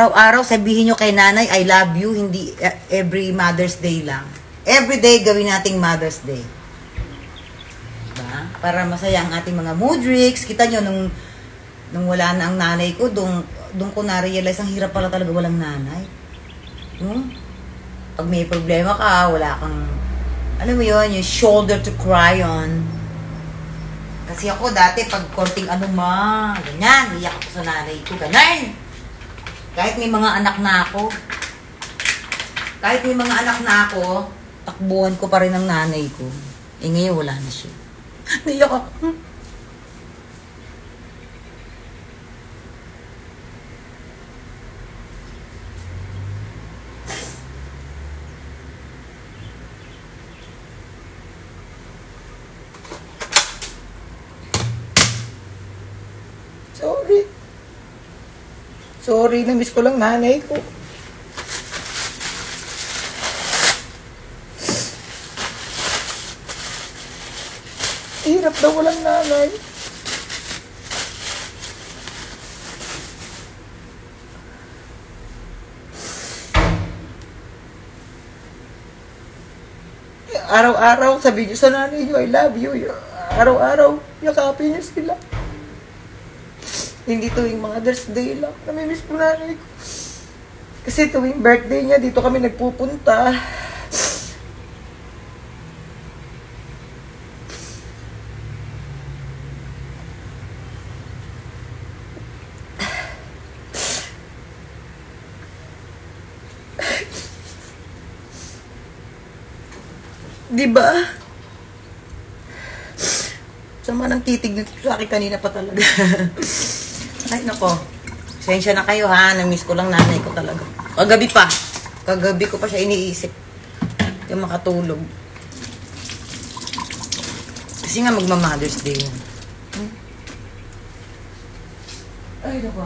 Araw-araw sabihin nyo kay nanay, I love you, hindi uh, every Mother's Day lang. Every day gawin nating Mother's Day. Diba? Para masaya ang ating mga mood. Kita nyo, nung, nung wala na ang nanay ko, doon, doon ko na-realize, ang hirap pala talaga walang nanay. Hmm? Pag may problema ka, wala kang, alam mo yon yung shoulder to cry on. Kasi ako dati, pag konting ano ma, ganyan, iyak ako sa nanay ko, ganyan. Kahit may mga anak na ako, kahit may mga anak na ako, takbuhan ko pa rin ang nanay ko. Eh ngayon wala na siya. Naiyak ako. Sorry. Sorry, na-miss ko lang nanay ko. Hirap daw walang nanay. Araw-araw, sabi niyo sa nanay niyo, I love you. Araw-araw, yakapin niyo sila. Hindi tuwing Mother's Day lang. Namimiss ko nanay ko. Kasi tuwing birthday niya, dito kami nagpupunta. Di ba? Sama ng titig sa akin kanina pa talaga. Ay, nako. Sensya na kayo ha. Namiss ko lang nanay ko talaga. Kagabi pa. Kagabi ko pa siya iniisip. Yung makatulog. Kasi nga magma-Mother's Day yun. Hmm? Ay, nako.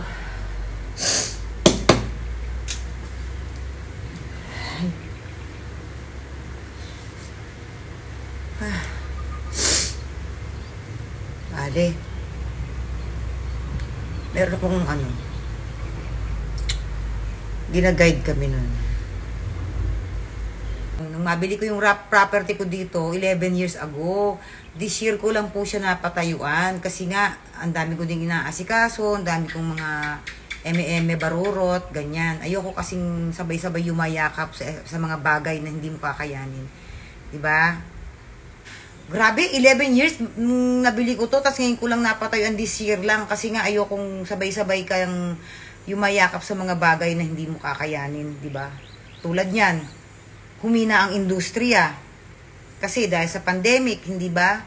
Bale. Meron akong ano. Gina-guide kami nun. Nung mabili ko yung rap property ko dito, 11 years ago, this year ko lang po siya napatayuan. Kasi nga, ang dami ko din inaasikaso, ang dami kong mga eme-eme barurot, ganyan. Ayoko kasing sabay-sabay yumayakap sa, sa mga bagay na hindi mo kakayanin. 'Di ba? Grabe, 11 years nung nabili ko to, tapos ngayon ko lang napatayuan this year lang kasi nga ayokong sabay-sabay kang yumayakap sa mga bagay na hindi mo kakayanin, di ba? Tulad niyan, humina ang industriya. Kasi dahil sa pandemic, hindi ba?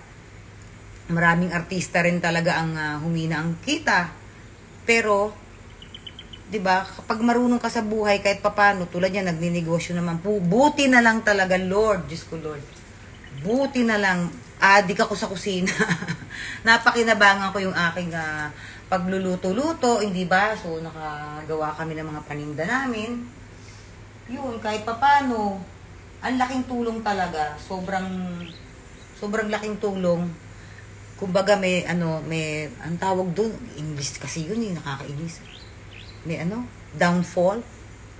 Maraming artista rin talaga ang uh, humina ang kita. Pero, di ba, kapag marunong ka sa buhay, kahit papano, tulad niya, nagninegosyo naman po, buti na lang talaga, Lord, Diyos ko, Lord buti na lang, adik ako sa kusina. Napakinabangan ko yung aking uh, pagluluto-luto, hindi ba? So, nakagawa kami ng mga paninda namin. Yun, kahit papano, ang laking tulong talaga. Sobrang, sobrang laking tulong. Kumbaga may, ano, may, ang tawag doon, English kasi yun, yung nakakainis. May ano, downfall.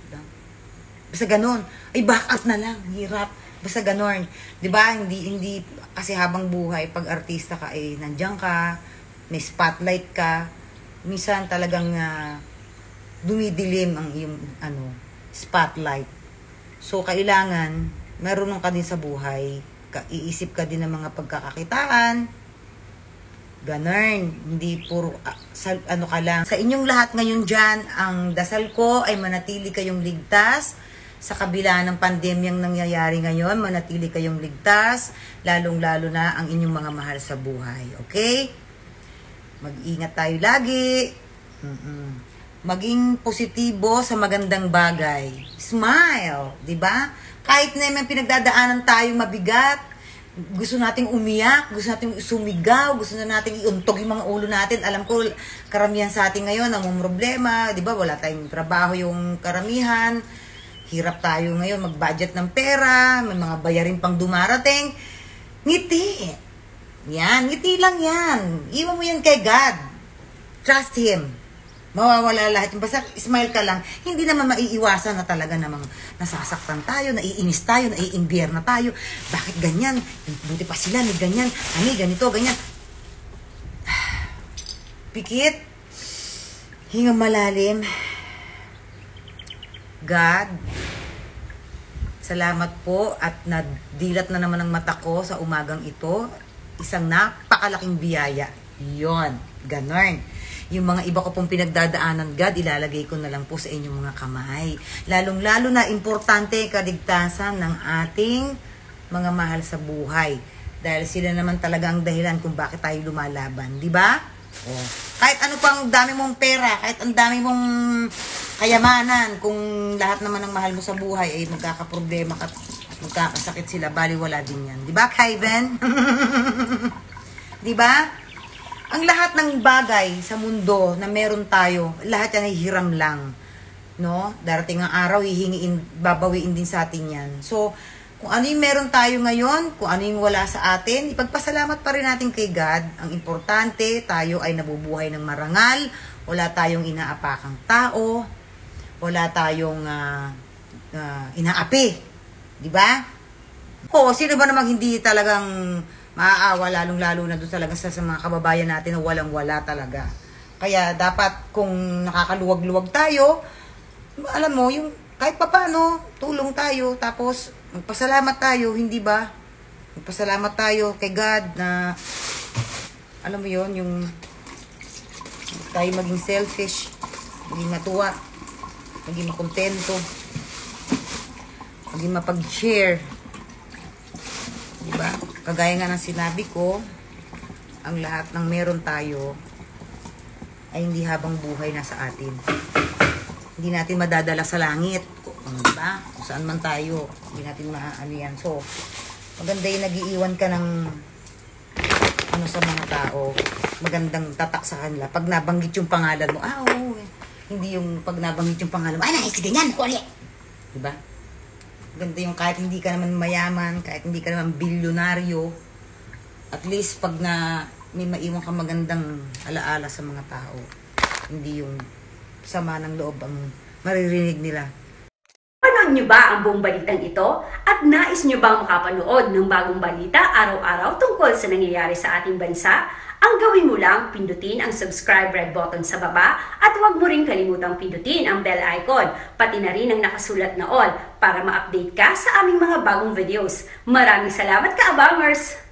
Down. Basta ganun. Ay, back up na lang. Hirap Basta ganon. 'Di ba? Hindi hindi kasi habang buhay pag artista ka eh nandiyan ka, may spotlight ka, minsan talagang uh, dumidilim ang iyong ano, spotlight. So kailangan marunong ka din sa buhay, ka, iisip ka din ng mga pagkakakitaan. Ganon, hindi puro uh, sa, ano ka lang. Sa inyong lahat ngayon diyan, ang dasal ko ay manatili kayong ligtas sa kabila ng pandemyang nangyayari ngayon, manatili kayong ligtas, lalong-lalo na ang inyong mga mahal sa buhay. Okay? Mag-ingat tayo lagi. Mm-mm. Maging positibo sa magandang bagay. Smile, 'di ba? Kahit na may pinagdadaanan tayong mabigat, gusto nating umiyak, gusto nating sumigaw, gusto na nating iuntog yung mga ulo natin. Alam ko, karamihan sa atin ngayon, ang problema, di ba, wala tayong trabaho yung karamihan Hirap tayo ngayon mag-budget ng pera, may mga bayarin pang dumarating. Ngiti. Yan, ngiti lang yan. Iwan mo yan kay God. Trust Him. Mawawala lahat basta smile ka lang. Hindi naman maiiwasan na talaga namang nasasaktan tayo, naiinis tayo, naiimbyer na tayo. Bakit ganyan? Buti pa sila, may ganyan. Ani, ganito, ganyan. Pikit. Hinga malalim. God, salamat po at nadilat na naman ang mata ko sa umagang ito. Isang napakalaking biyaya. Yon, ganon. Yung mga iba ko pong pinagdadaanan, God, ilalagay ko na lang po sa inyong mga kamay. Lalong-lalo na importante kaligtasan ng ating mga mahal sa buhay. Dahil sila naman talaga ang dahilan kung bakit tayo lumalaban. Di ba? Oh. Kahit ano pang dami mong pera, kahit ang dami mong kayamanan, kung lahat naman ng mahal mo sa buhay ay magkakaproblema ka, magkakasakit sila, baliwala din yan. Di ba, Kaiben? Di ba? Ang lahat ng bagay sa mundo na meron tayo, lahat yan ay hiram lang. No? Darating ang araw, hihingiin, babawiin din sa atin yan. So, kung ano yung meron tayo ngayon, kung ano yung wala sa atin, ipagpasalamat pa rin natin kay God. Ang importante, tayo ay nabubuhay ng marangal, wala tayong inaapakang tao, wala tayong uh, uh, inaapi. Di ba? O, sino ba namang hindi talagang maaawa lalong-lalo na doon talaga sa, sa mga kababayan natin na walang-wala talaga. Kaya dapat kung nakakaluwag-luwag tayo, alam mo, yung kahit papano, tulong tayo, tapos magpasalamat tayo, hindi ba? Magpasalamat tayo kay God na, alam mo yon yung tayo maging selfish, maging matuwa, maging makontento, maging mapag-share, di ba? Kagaya nga ng sinabi ko, ang lahat ng meron tayo ay hindi habang buhay na sa atin. Hindi natin madadala sa langit. Kung, diba? Kung saan man tayo, hindi natin maaano yan. So, maganda yung nag-iiwan ka ng ano sa mga tao, magandang tatak sa kanila. Pag nabanggit yung pangalan mo, ah, oo. Hindi yung pag nabanggit yung pangalan ay, nice, ganyan, kulit. Diba? Ganda yung kahit hindi ka naman mayaman, kahit hindi ka naman bilyonaryo, at least pag na may maiwan ka magandang alaala sa mga tao, hindi yung sama ng loob ang maririnig nila. Panood nyo ba ang buong balitang ito? At nais nyo bang makapanood ng bagong balita araw-araw tungkol sa nangyayari sa ating bansa? Ang gawin mo lang, pindutin ang subscribe red button sa baba at huwag mo rin kalimutang pindutin ang bell icon, pati na rin ang nakasulat na all para ma-update ka sa aming mga bagong videos. Maraming salamat ka, Abangers!